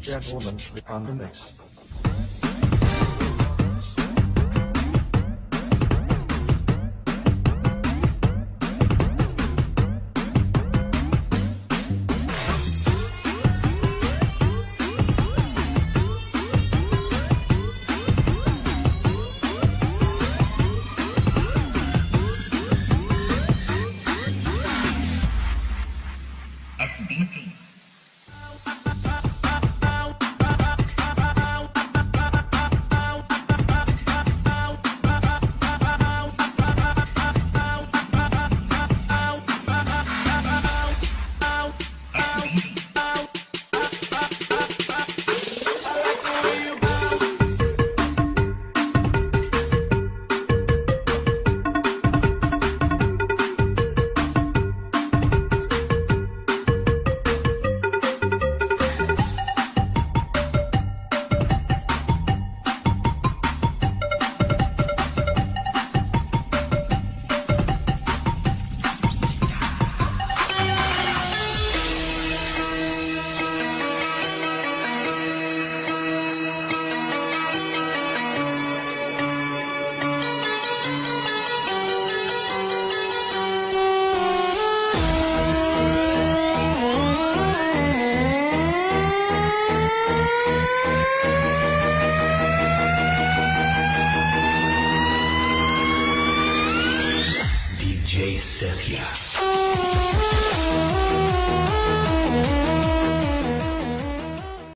gentlemen, on the mix. SBT. Sethia.